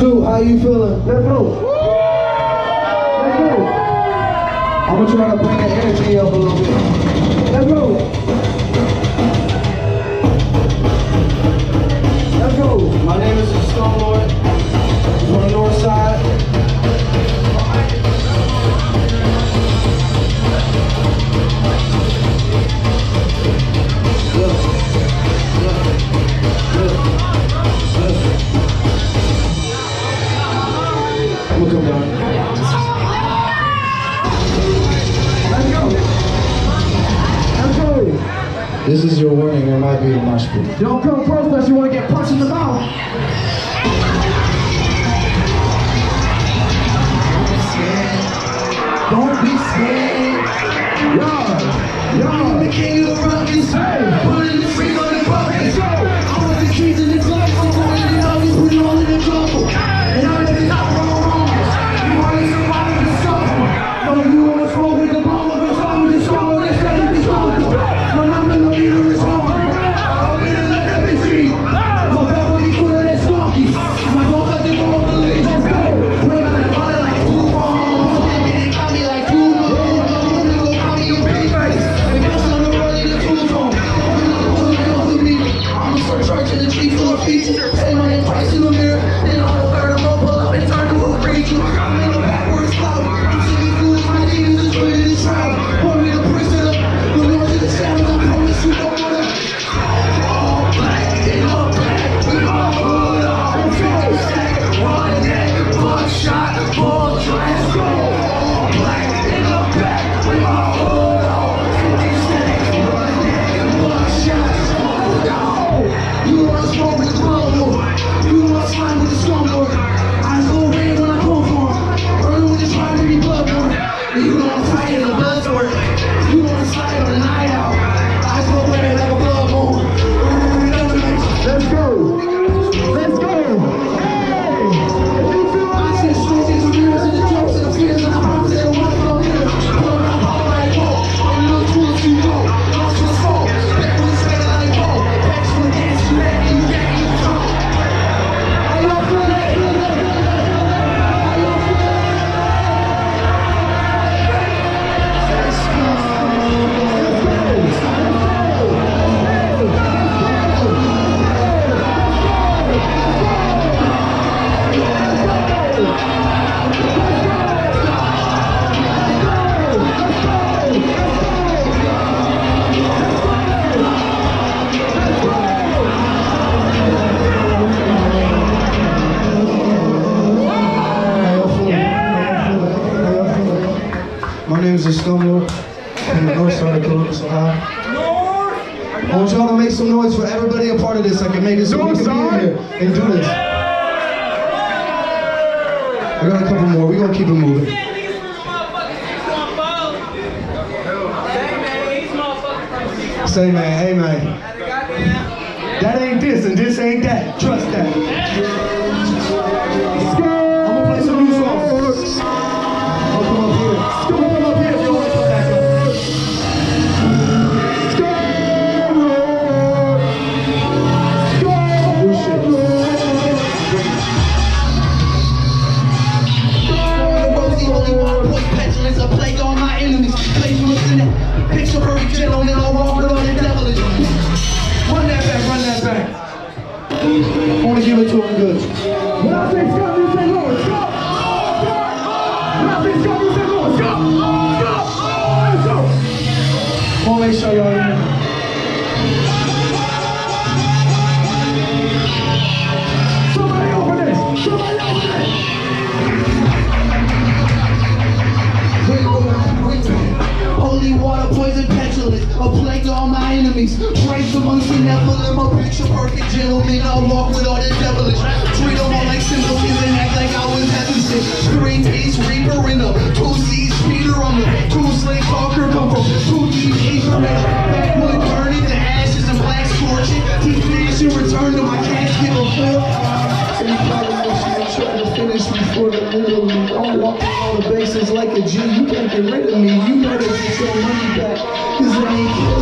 Stu, how you feeling? Let's go. Let's go. I'm gonna try to bring the energy up a little bit. Don't come close unless you want to get punched in the mouth. and do this. I got a couple more. We're going to keep it moving. Say, man, hey, man. That ain't this, and this ain't that. Trust that. enemies. Draped amongst benevolent, my picture perfect gentleman. I walk with all that devilish. Treat them all like civilians and act like I was having shit. Three piece reaper in a two seats Peter. I'm a two slick talker, come from two deep ignorant. Backwood burning to ashes and black scorching. Deep nation return to my casket before. Any politician trying to finish before the middle. of I'm walking on the bases like a G. You can't get rid of me. You better get your money back. Cause I ain't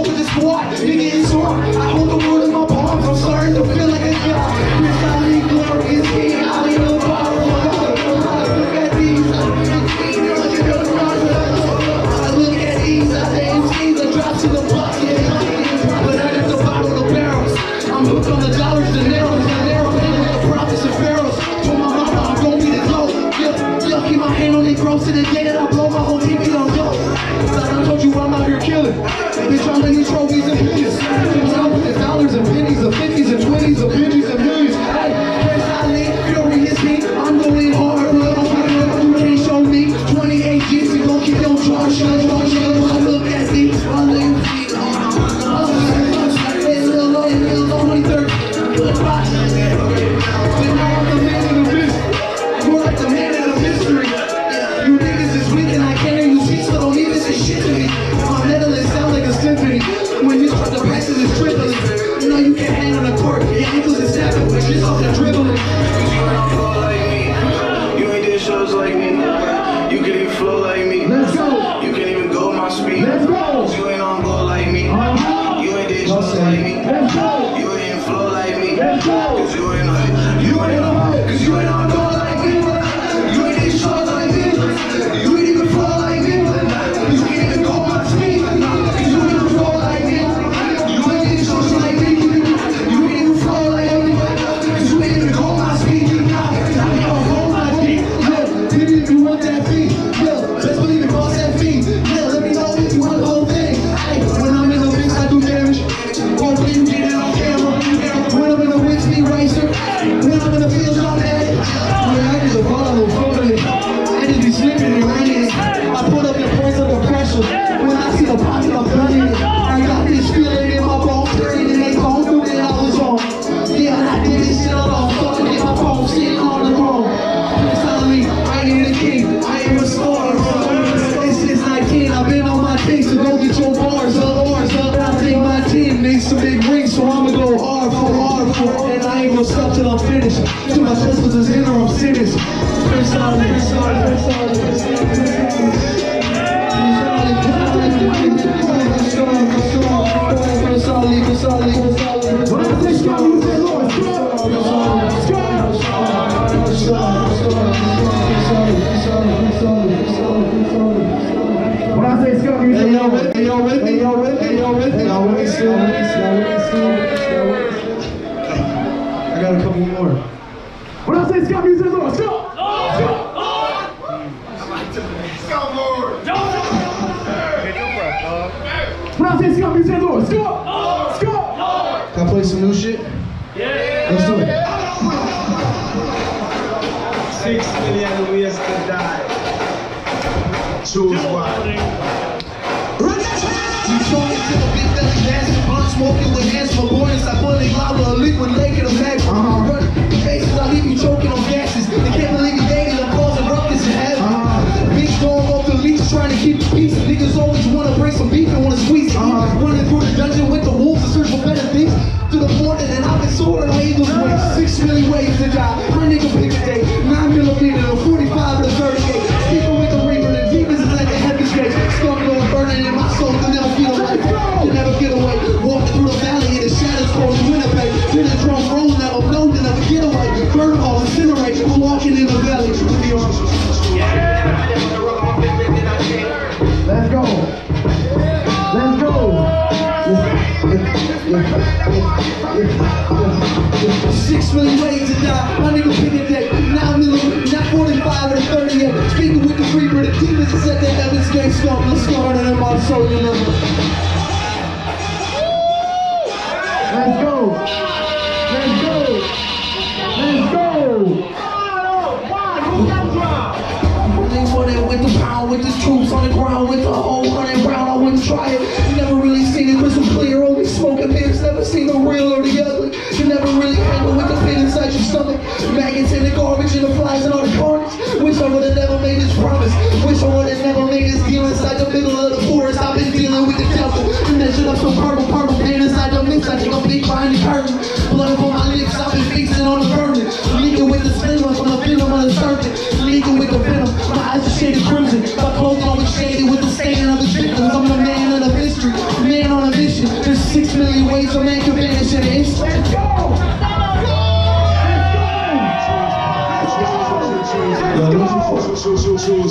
hope it's what, nigga, it's on. I hope Cause you ain't on it. You ain't on it. Cause you ain't on it. Let's do it. Six million ways to die. Choose one. Smoking with hands for boys. I put a liquid, naked. Uh-huh. Six million ways to die, my nigga pick a day. Nine million, not 45 or 30 yet. Speaking with the reaper, the demons is the heavens gate storm. Let's go and my soul deliver. Let's go. Let's go. Let's with the power, with the troops on the ground, with the whole hundred brown, I wouldn't try it. Smoking pins, never seen the real or the ugly. You never really handle with the pain inside your stomach. Maggots in the garbage and the flies and all the carnage. Wish I would've never made this promise. Wish I would've never made this deal inside the middle of the forest. I've been dealing with the devil. And measured up some purple, purple pain inside the mix. I think I'm big behind the curtain. Blood up on my lips, I've been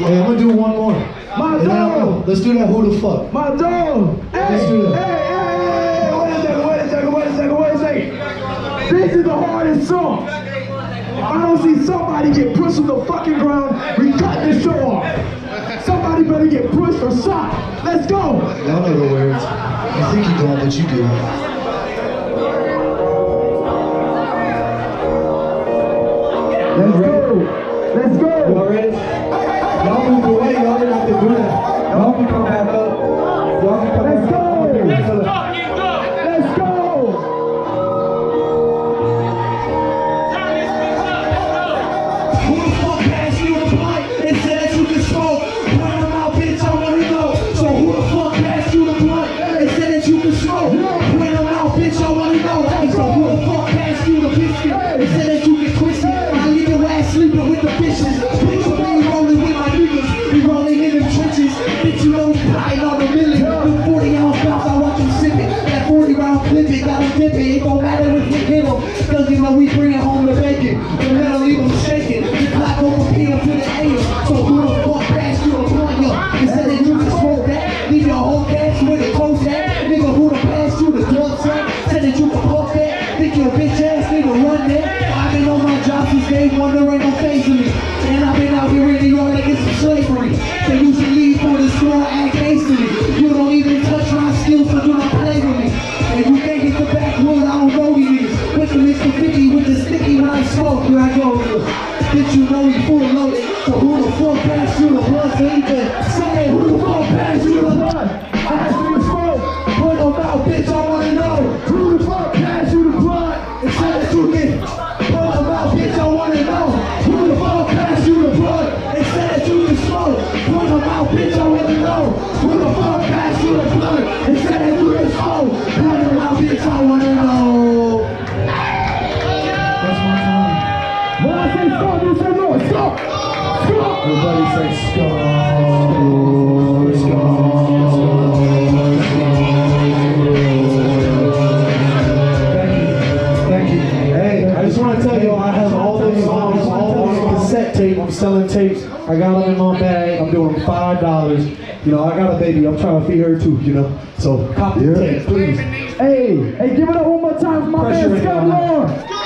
Hey, I'm gonna do one more. My and dog! Let's do that who the fuck. My dog! Hey, let's do that. Hey, hey, wait a second, wait a second, wait a second, wait a second. This is the hardest song. I don't see somebody get pushed to the fucking ground. We cut this show off. Somebody better get pushed or shot. Let's go. Y'all know the words. You think you don't, but you do. have stay wondering. I got them in my bag. I'm doing five dollars. You know, I got a baby. I'm trying to feed her too. You know, so copy yeah. the tape, please. Hey, hey, give it up one more time for my Pressure man Skumlordt.